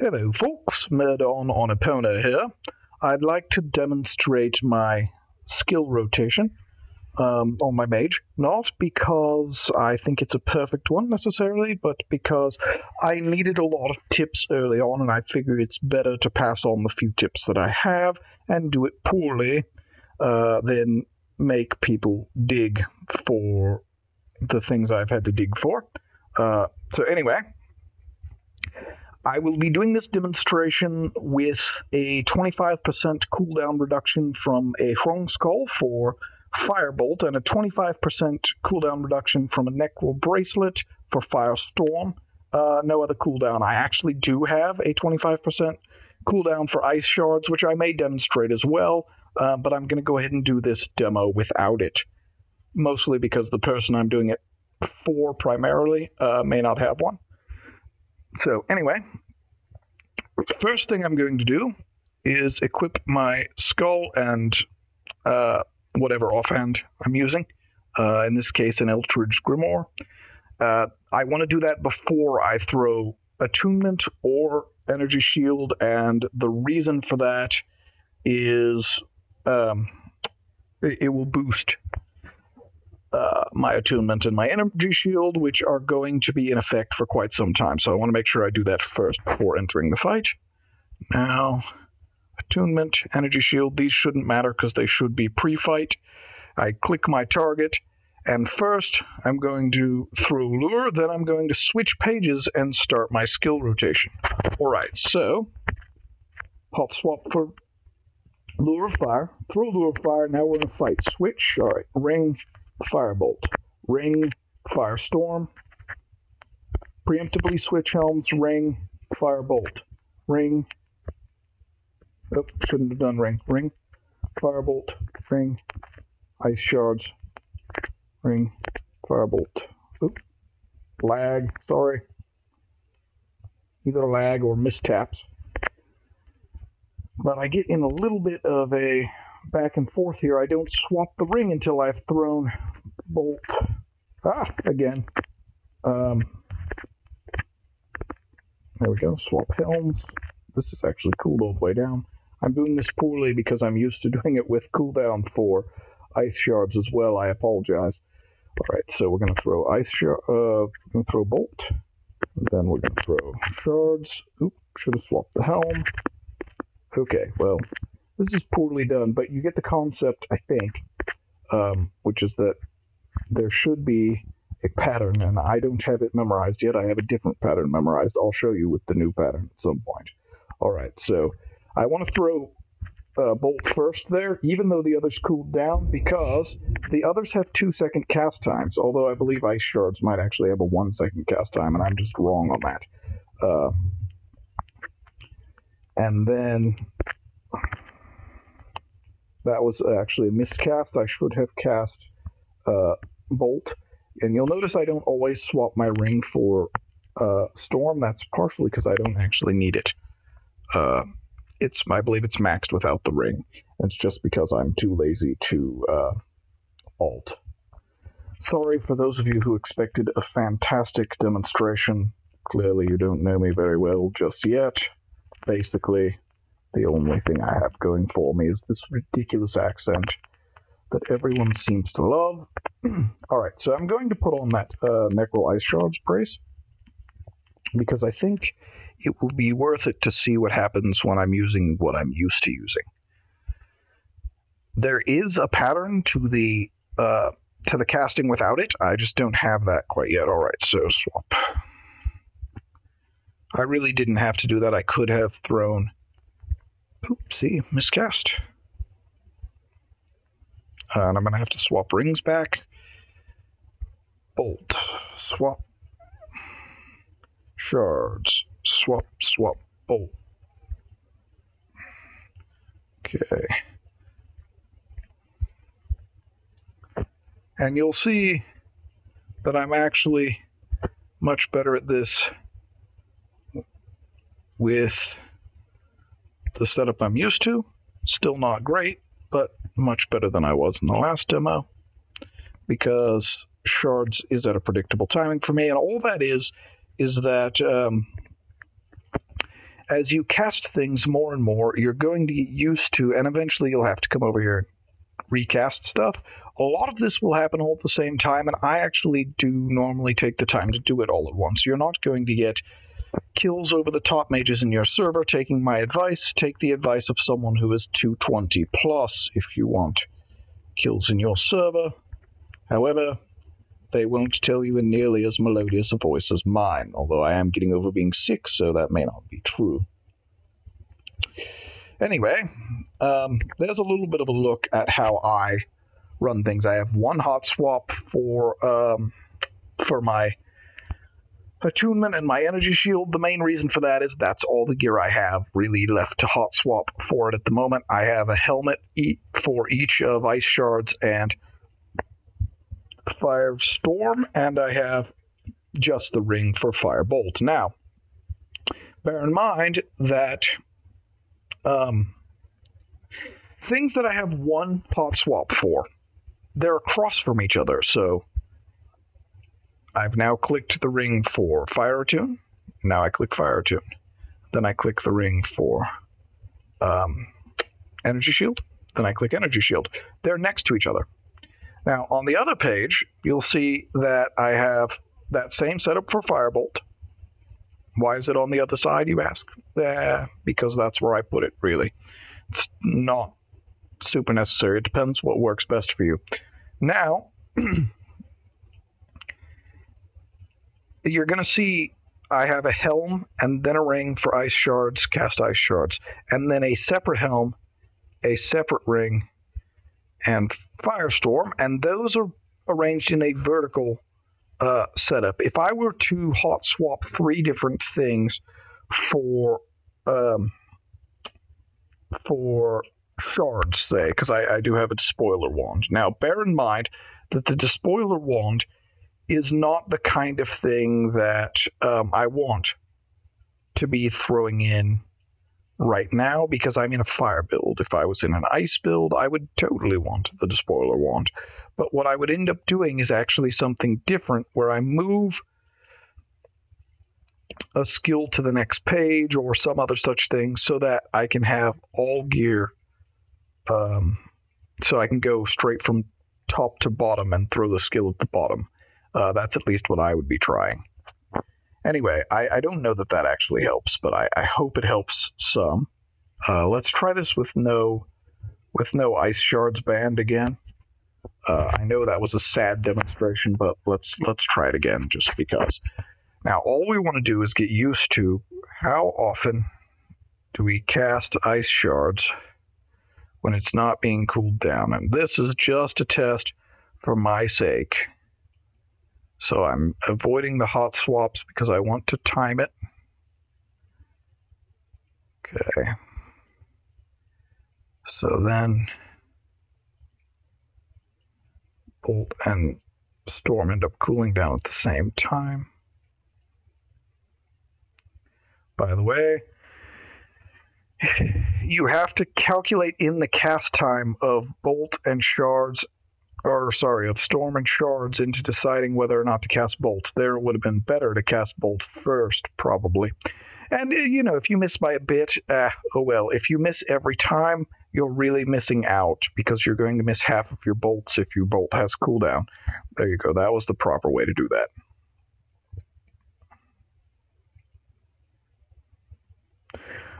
Hello, folks. Mirdon on Epona here. I'd like to demonstrate my skill rotation um, on my mage. Not because I think it's a perfect one necessarily, but because I needed a lot of tips early on, and I figured it's better to pass on the few tips that I have and do it poorly uh, than make people dig for the things I've had to dig for. Uh, so, anyway. I will be doing this demonstration with a 25% cooldown reduction from a Hrong Skull for Firebolt and a 25% cooldown reduction from a Necro Bracelet for Firestorm. Uh, no other cooldown. I actually do have a 25% cooldown for Ice Shards, which I may demonstrate as well, uh, but I'm going to go ahead and do this demo without it. Mostly because the person I'm doing it for primarily uh, may not have one. So, anyway, first thing I'm going to do is equip my skull and uh, whatever offhand I'm using. Uh, in this case, an Eldritch Grimoire. Uh, I want to do that before I throw Attunement or Energy Shield, and the reason for that is um, it, it will boost uh, my attunement and my energy shield, which are going to be in effect for quite some time. So I want to make sure I do that first before entering the fight. Now, attunement, energy shield, these shouldn't matter because they should be pre fight. I click my target, and first I'm going to throw lure, then I'm going to switch pages and start my skill rotation. Alright, so hot swap for lure of fire, throw lure of fire, now we're in a fight. Switch, alright, ring, Firebolt. Ring, Firestorm. Preemptively switch helms, ring, Firebolt. Ring. Oh, shouldn't have done ring. Ring, Firebolt, ring, Ice Shards, ring, Firebolt. Oop. Lag, sorry. Either lag or mistaps. But I get in a little bit of a back and forth here. I don't swap the ring until I've thrown bolt. Ah, again. Um, there we go. Swap helms. This is actually cooled all the way down. I'm doing this poorly because I'm used to doing it with cooldown for ice shards as well. I apologize. All right, so we're going to throw ice shard. Uh, we're going to throw bolt. Then we're going to throw shards. Oop, should have swapped the helm. Okay, well, this is poorly done, but you get the concept, I think, um, which is that there should be a pattern, and I don't have it memorized yet. I have a different pattern memorized. I'll show you with the new pattern at some point. All right, so I want to throw uh, Bolt first there, even though the others cooled down, because the others have two second cast times, although I believe Ice Shards might actually have a one second cast time, and I'm just wrong on that. Uh, and then that was actually a miscast. I should have cast uh, Bolt. And you'll notice I don't always swap my ring for uh, Storm. That's partially because I don't actually need it. Uh, it's I believe it's maxed without the ring. It's just because I'm too lazy to uh, alt. Sorry for those of you who expected a fantastic demonstration. Clearly, you don't know me very well just yet. Basically, the only thing I have going for me is this ridiculous accent that everyone seems to love. Alright, so I'm going to put on that uh, Necro Ice Shards brace because I think it will be worth it to see what happens when I'm using what I'm used to using. There is a pattern to the uh, to the casting without it. I just don't have that quite yet. All right, so swap. I really didn't have to do that. I could have thrown. Oopsie, miscast. And I'm going to have to swap rings back. Bolt. Swap. Shards. Swap, swap, bolt. Okay. And you'll see that I'm actually much better at this with the setup I'm used to. Still not great, but much better than I was in the last demo because shards is at a predictable timing for me. And all that is, is that um, as you cast things more and more, you're going to get used to, and eventually you'll have to come over here and recast stuff. A lot of this will happen all at the same time, and I actually do normally take the time to do it all at once. You're not going to get kills over the top mages in your server taking my advice. Take the advice of someone who is 220 plus if you want kills in your server. However, they won't tell you in nearly as melodious a voice as mine, although I am getting over being sick, so that may not be true. Anyway, um, there's a little bit of a look at how I run things. I have one hot swap for um, for my attunement and my energy shield. The main reason for that is that's all the gear I have really left to hot swap for it at the moment. I have a helmet for each of ice shards and fire storm, and I have just the ring for firebolt. Now, bear in mind that um, things that I have one hot swap for, they're across from each other. So I've now clicked the ring for Fire tune. Now I click Fire tune. Then I click the ring for um, Energy Shield. Then I click Energy Shield. They're next to each other. Now, on the other page, you'll see that I have that same setup for Firebolt. Why is it on the other side, you ask? Eh, because that's where I put it, really. It's not super necessary. It depends what works best for you. Now, you're going to see I have a helm and then a ring for ice shards, cast ice shards, and then a separate helm, a separate ring, and firestorm, and those are arranged in a vertical uh, setup. If I were to hot swap three different things for um, for shards, say, because I, I do have a despoiler wand. Now, bear in mind that the despoiler wand is not the kind of thing that um, I want to be throwing in right now because I'm in a fire build. If I was in an ice build, I would totally want the despoiler wand. But what I would end up doing is actually something different where I move a skill to the next page or some other such thing so that I can have all gear. Um, so I can go straight from top to bottom and throw the skill at the bottom. Uh, that's at least what I would be trying. Anyway, I, I don't know that that actually helps, but I, I hope it helps some. Uh, let's try this with no with no ice shards banned again. Uh, I know that was a sad demonstration, but let's let's try it again just because. Now, all we want to do is get used to how often do we cast ice shards when it's not being cooled down, and this is just a test for my sake. So I'm avoiding the hot swaps because I want to time it. Okay. So then Bolt and Storm end up cooling down at the same time. By the way, you have to calculate in the cast time of Bolt and Shards or sorry, of Storm and Shards into deciding whether or not to cast Bolt. There it would have been better to cast Bolt first, probably. And, uh, you know, if you miss by a bit, uh, oh well. If you miss every time, you're really missing out because you're going to miss half of your bolts if your bolt has cooldown. There you go. That was the proper way to do that.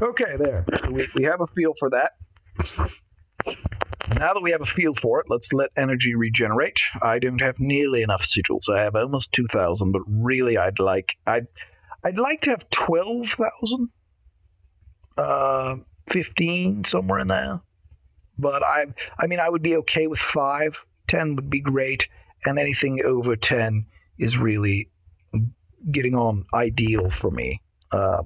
Okay, there. So we, we have a feel for that. Now that we have a feel for it, let's let energy regenerate. I don't have nearly enough sigils. I have almost 2,000, but really I'd like I'd I'd like to have 12,000. Uh 15 somewhere in there. But I I mean I would be okay with 5. 10 would be great and anything over 10 is really getting on ideal for me. Uh,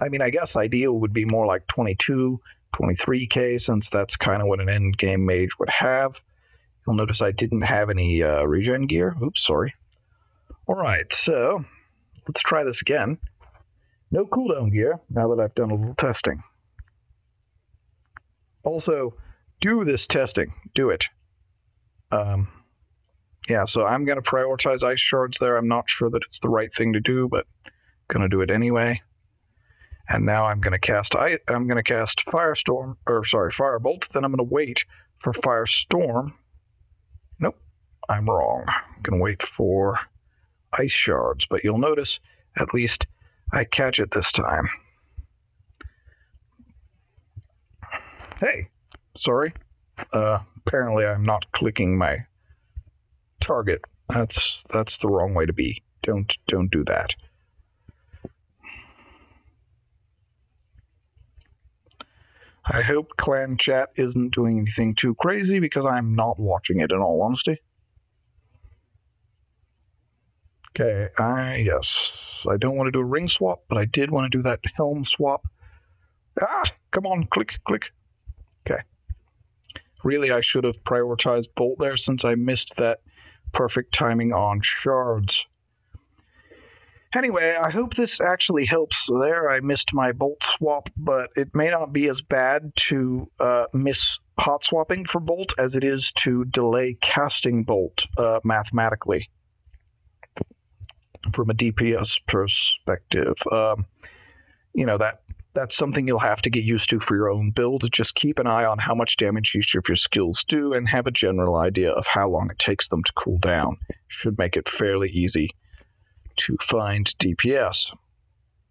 I mean, I guess ideal would be more like 22, 23k since that's kind of what an end game mage would have. You'll notice I didn't have any uh, regen gear. Oops, sorry. Alright, so let's try this again. No cooldown gear now that I've done a little testing. Also, do this testing. Do it. Um, yeah, so I'm going to prioritize ice shards there. I'm not sure that it's the right thing to do, but going to do it anyway. And now I'm going to cast I I'm going to cast Firestorm or sorry Firebolt. Then I'm going to wait for Firestorm. Nope, I'm wrong. I'm going to wait for Ice Shards. But you'll notice at least I catch it this time. Hey, sorry. Uh, apparently I'm not clicking my target. That's that's the wrong way to be. Don't don't do that. I hope clan chat isn't doing anything too crazy because I'm not watching it in all honesty. Okay, I yes. I don't want to do a ring swap, but I did want to do that helm swap. Ah, come on, click, click. Okay. Really, I should have prioritized bolt there since I missed that perfect timing on shards. Anyway, I hope this actually helps. There, I missed my bolt swap, but it may not be as bad to uh, miss hot swapping for bolt as it is to delay casting bolt uh, mathematically from a DPS perspective. Um, you know that that's something you'll have to get used to for your own build. Just keep an eye on how much damage each of your skills do and have a general idea of how long it takes them to cool down. Should make it fairly easy to find DPS.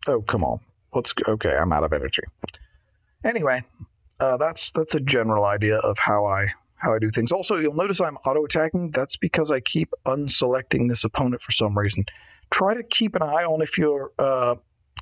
Oh, come on. Let's. Okay, I'm out of energy. Anyway, uh, that's that's a general idea of how I how I do things. Also, you'll notice I'm auto attacking. That's because I keep unselecting this opponent for some reason. Try to keep an eye on if you're uh,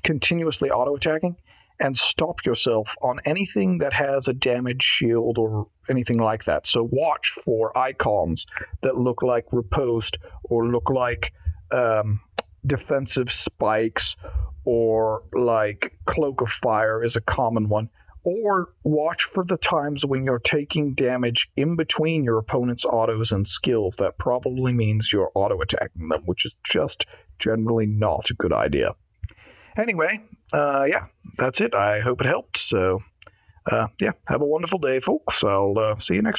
continuously auto attacking and stop yourself on anything that has a damage shield or anything like that. So watch for icons that look like riposte or look like um, defensive spikes or like cloak of fire is a common one. Or watch for the times when you're taking damage in between your opponent's autos and skills. That probably means you're auto attacking them, which is just generally not a good idea. Anyway, uh, yeah, that's it. I hope it helped. So, uh, yeah, have a wonderful day, folks. I'll uh, see you next time.